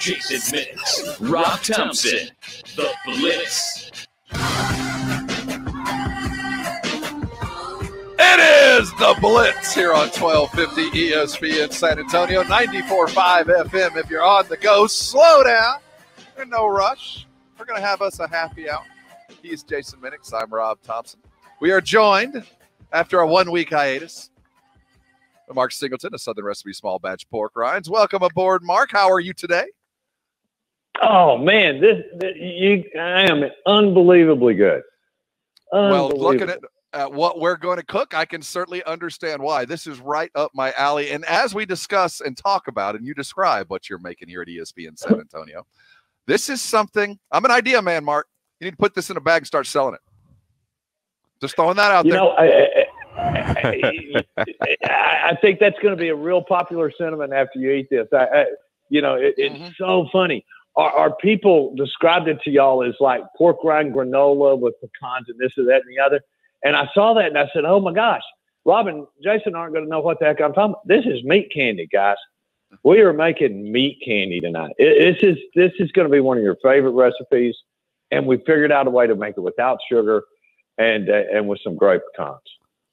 Jason Minnix, Rob Thompson, The Blitz. It is the Blitz here on 1250 ESPN San Antonio, 94.5 FM. If you're on the go, slow down. There's no rush. We're going to have us a happy hour. He's Jason Minnix. I'm Rob Thompson. We are joined after a one week hiatus. by Mark Singleton of Southern Recipe Small Batch Pork Rinds. Welcome aboard, Mark. How are you today? Oh man, this, this you I am unbelievably good. Well, looking at at what we're going to cook, I can certainly understand why. This is right up my alley. And as we discuss and talk about, and you describe what you're making here at ESPN San Antonio, this is something. I'm an idea man, Mark. You need to put this in a bag and start selling it. Just throwing that out you there. know, I, I, I, I think that's going to be a real popular sentiment after you eat this. I, I you know, it, it's Mhm. so funny. Our, people described it to y'all as like pork rind granola with pecans and this and that and the other. And I saw that and I said, "Oh my gosh, Robin, Jason aren't going to know what the heck I'm talking about. This is meat candy, guys. We are making meat candy tonight. It, this is this is going to be one of your favorite recipes, and we figured out a way to make it without sugar and uh, and with some great pecans.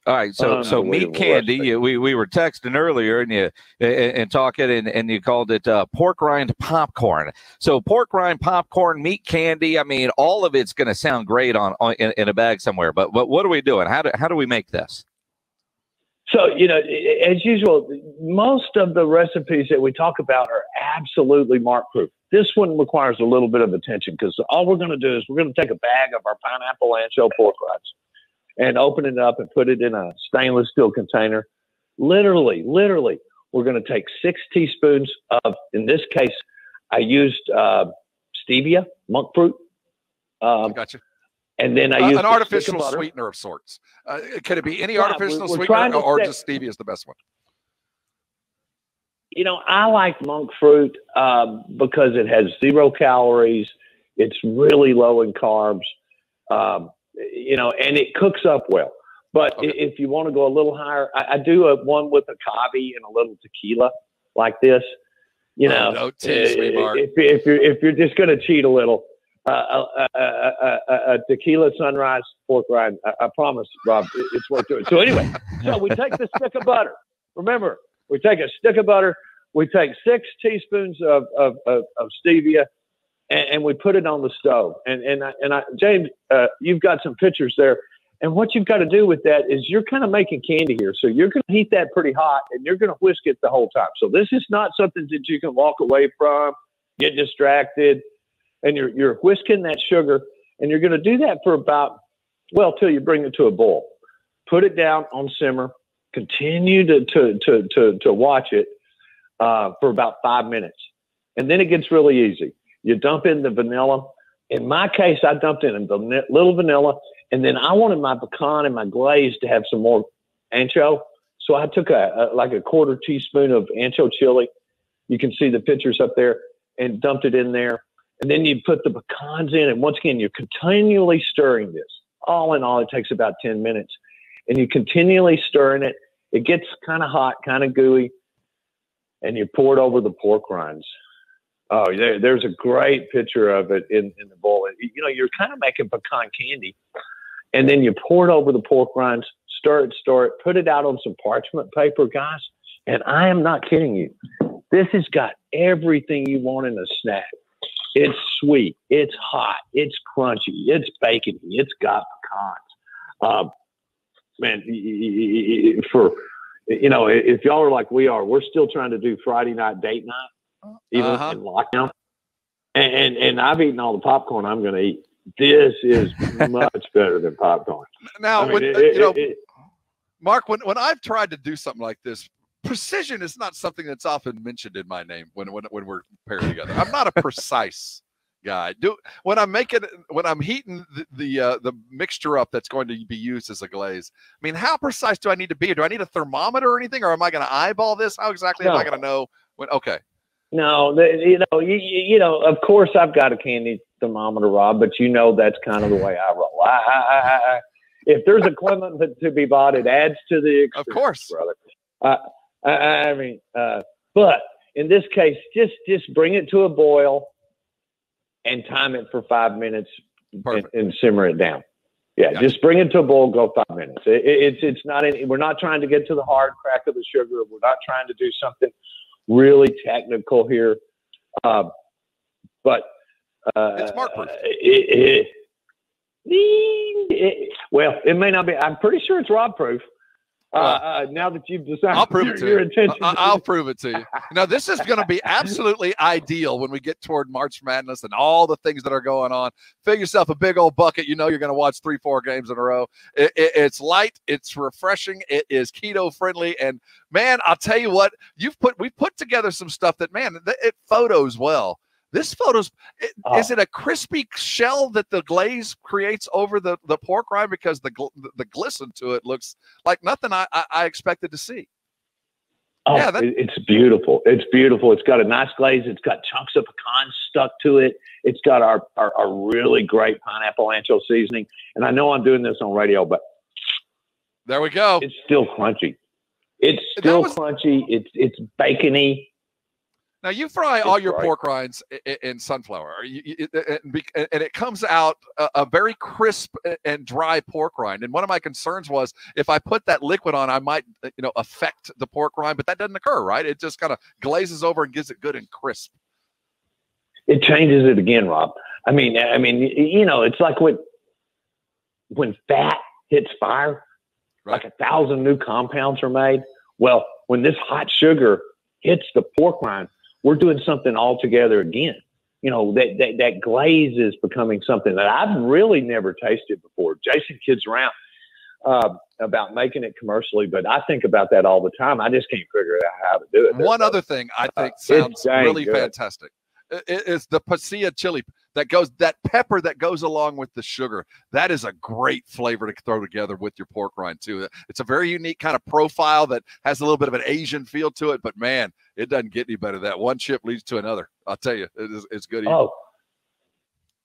All right, so so meat candy. you- We we were texting earlier, and you and, and talking, and, and you called it uh, pork rind popcorn. So pork rind popcorn, meat candy. I mean, all of it's going to sound great on, on in, in a bag somewhere. But but what are we doing? How do how do we make this? So, you know, as usual, most of the recipes that we talk about are absolutely mark proof. This one requires a little bit of attention because all we're going to do is we're going to take a bag of our pineapple ancho pork rinds and open it up and put it in a stainless steel container. Literally, literally, we're going to take six teaspoons of, in this case, I used uh, stevia, monk fruit, um, got you. and then I Uh, used an a stick of artificial sweetener of sorts. Uh, can it be any Yeah, artificial we're- we're sweetener, to or just stevia is the best one? you know, I like monk fruit um, because it has zero calories. It's really low in carbs, um, you know, and it cooks up well. But Okay. if you want to go a little higher, I, I do a one with a cavi and a little tequila like this. You Oh, know, tease uh, Mark. if, if you're if you're just going to cheat a little, uh, a, a, a, a, a tequila sunrise pork rind. I, I promise, Rob, it's worth doing. So anyway, so we take the stick of butter. Remember, we take a stick of butter. We take six teaspoons of of, of, of stevia, and, and we put it on the stove. And and I, and I, James, uh, you've got some pictures there. And what you've got to do with that is you're kind of making candy here. So you're going to heat that pretty hot, and you're going to whisk it the whole time. So this is not something that you can walk away from, get distracted, and you're you're whisking that sugar, and you're going to do that for about well till you bring it to a boil. Put it down on simmer. Continue to to to to, to watch it uh, for about five minutes, and then it gets really easy. You dump in the vanilla. In my case, I dumped in a little vanilla, and then I wanted my pecan and my glaze to have some more ancho. So I took a, a like a quarter teaspoon of ancho chili. You can see the pictures up there, and dumped it in there. And then you put the pecans in, and once again, you're continually stirring this. All in all, it takes about 10 minutes. And you continually stirring it. It gets kind of hot, kind of gooey, and you pour it over the pork rinds. Oh, there, there's a great picture of it in, in the bowl. You know, you're kind of making pecan candy, and then you pour it over the pork rinds, stir it, stir it, put it out on some parchment paper, guys. And I am not kidding you. This has got everything you want in a snack. It's sweet, it's hot, it's crunchy, it's bacony, it's got pecans. Um, man, for you know, if y'all are like we are, we're still trying to do Friday night date night, even Uh-huh. in lockdown. And, and and I've eaten all the popcorn I'm going to eat. This is much better than popcorn. Now, I mean, when, it- uh, you know, it- it- Mark, when, when I've tried to do something like this, precision is not something that's often mentioned in my name when when, when we're paired together. I'm not a precise guy. Do when I'm making when I'm heating the the, uh, the mixture up that's going to be used as a glaze. I mean, how precise do I need to be? Do I need a thermometer or anything, or am I going to eyeball this? How exactly am I going to know when? Okay, No, the, you know, you, you you know, of course I've got a candy thermometer, Rob, but you know that's kind of the way I roll. I, I, I, if there's equipment to be bought, it adds to the of course. brother. I, I, I mean, uh, but in this case, just just bring it to a boil and time it for five minutes and, and simmer it down. Yeah, just bring it to a boil, go five minutes. It, it- it's it's not any, we're not trying to get to the hard crack of the sugar. We're not trying to do something really technical here. Um, but uh, It's mark proof. it- it- it- well, it may not be. I'm pretty sure it's Rob proof. Uh, uh, now that you've decided I'll prove your, it to your you. intention, I- I'll prove it to you. Now, this is going to be absolutely ideal when we get toward March Madness and all the things that are going on. Fill yourself a big old bucket. You know you're going to watch three, four games in a row. It- it- it's light. It's refreshing. It is keto friendly. And man, I'll tell you what, you've put we put together some stuff that man, it photos well. This photos it, Oh. Ah. is it a crispy shell that the glaze creates over the, the pork rind because the gl- the glisten to it looks like nothing I, I, I expected to see. Oh, Yeah, that- it's beautiful. It's beautiful. It's got a nice glaze. It's got chunks of pecan stuck to it. It's got our, our, our really great pineapple ancho seasoning. And I know I'm doing this on radio, but There we go. it's still crunchy. It's still was- crunchy. It's it's bacony. Now you fry all your pork rinds in sunflower, You- you- it- it- and and it comes out a, a very crisp and dry pork rind. And one of my concerns was if I put that liquid on, I might uh, you know affect the pork rind, but that doesn't occur, right? It just kind of glazes over and gives it good and crisp. It changes it again, Rob. I mean, I mean, you know, it's like when when fat hits fire, like a thousand new compounds are made. Well, when this hot sugar hits the pork rind, we're doing something altogether again. You know, that, that, that glaze is becoming something that I've really never tasted before. Jason kids around uh, about making it commercially, but I think about that all the time. I just can't figure out how to do it. One other thing I think it's sounds really good. fantastic is the pasilla chili that goes that pepper that goes along with the sugar. That is a great flavor to throw together with your pork rind too. It's a very unique kind of profile that has a little bit of an Asian feel to it, but man, it doesn't get any better. That one chip leads to another. I'll tell you, it is, it's good. eating. Oh.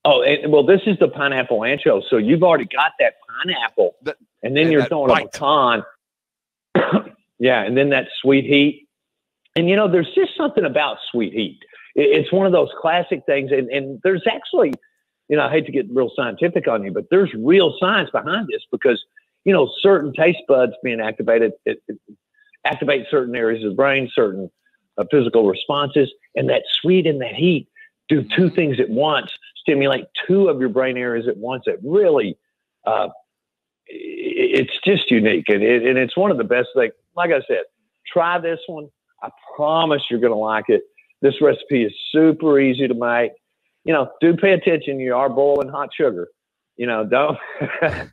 Oh, and, well, this is the pineapple ancho. So you've already got that pineapple, That- and then and you're throwing bite. a pecan. yeah, and then that sweet heat. And you know, there's just something about sweet heat. It, it's one of those classic things, and, and there's actually, you know, I hate to get real scientific on you, but there's real science behind this because you know certain taste buds being activated it, it activate certain areas of the brain, certain uh, physical responses, and that sweet and that heat do two things at once, stimulate two of your brain areas at once. That really, uh, it's just unique, and, it, and it's one of the best things. Like I said, try this one. I promise you're going to like it. This recipe is super easy to make. You know, do pay attention. You are boiling hot sugar. You know, don't. uh,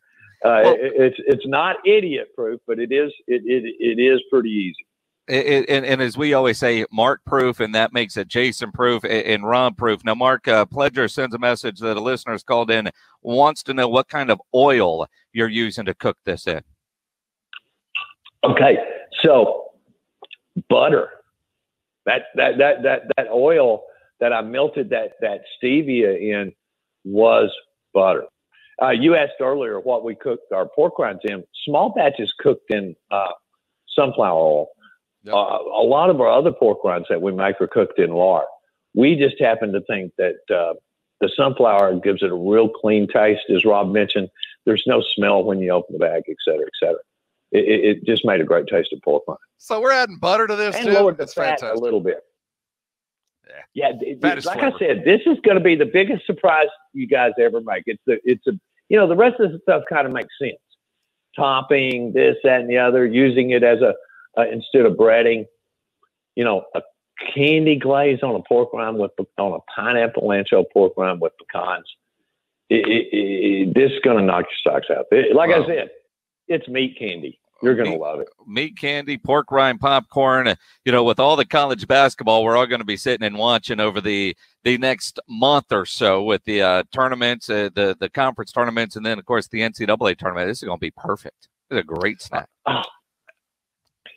it, it's it's not idiot proof, but it is it, it it is pretty easy. It, and, and as we always say, Mark proof, and that makes it Jason proof and, and Ron proof. Now, Mark uh, Pledger sends a message that a listener's called in, wants to know what kind of oil you're using to cook this in. Okay, so butter, that that that that that oil that I melted that that stevia in was butter. Uh, you asked earlier what we cooked our pork rinds in. Small batches cooked in uh, sunflower oil. Yep. Uh, a lot of our other pork rinds that we make are cooked in lard. We just happen to think that uh, the sunflower gives it a real clean taste, as Rob mentioned. There's no smell when you open the bag, et cetera, et cetera. It, it, it just made a great taste of pork rind So we're adding butter to this and too. lowered the It's fat fantastic. a little bit. Yeah. Yeah, it- Fat is like flavor. I said, this is going to be the biggest surprise you guys ever make. It's a, it's a, you know, the rest of the stuff kind of makes sense. Topping this, that, and the other, using it as a uh, instead of breading. You know, a candy glaze on a pork rind with on a pineapple ancho pork rind with pecans. It, it, it, this is going to knock your socks out. It- like Wow. I said, it's meat candy. You're going to love it. Meat candy, pork rind, popcorn. uh, You know, with all the college basketball, we're all going to be sitting and watching over the the next month or so with the uh, tournaments, uh, the the conference tournaments, and then of course the NCAA tournament. This is going to be perfect. It's a great snack.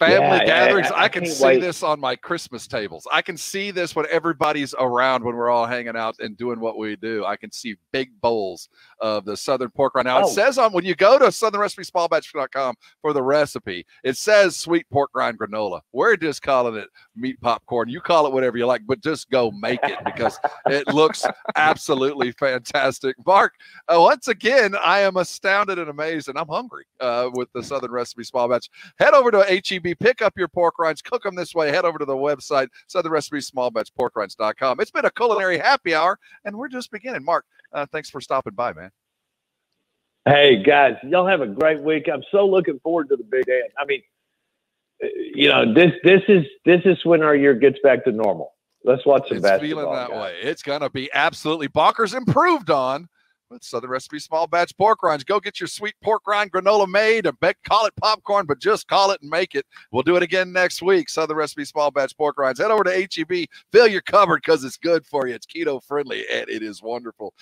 Family Yeah, I- gatherings. I- I, I can can't see wait. this on my Christmas tables. I can see this when everybody's around when we're all hanging out and doing what we do. I can see big bowls of the Southern pork right now. It Oh. says on when you go to southernrecipesmallbatch.com for the recipe, it says sweet pork rind granola. We're just calling it meat popcorn. You call it whatever you like, but just go make it because it looks absolutely fantastic. Mark, uh, once again, I am astounded and amazed, and I'm hungry uh, with the Southern Recipe Small Batch. Head over to HEB, pick up your pork rinds, cook them this way. Head over to the website, Southern Recipe Small Batch Pork Rinds.com. It's been a culinary happy hour, and we're just beginning. Mark, uh, thanks for stopping by, man. Hey guys, y'all have a great week. I'm so looking forward to the big end. I mean, uh, you know, this this is this is when our year gets back to normal. Let's watch some It's basketball. feeling that guys. way. It's going to be absolutely bonkers improved on with Southern Recipe Small Batch Pork Rinds. Go get your sweet pork rind granola made and call it popcorn, but just call it and make it. We'll do it again next week. Southern Recipe Small Batch Pork Rinds. Head over to HEB, fill your cupboard because it's good for you. It's keto friendly and it is wonderful.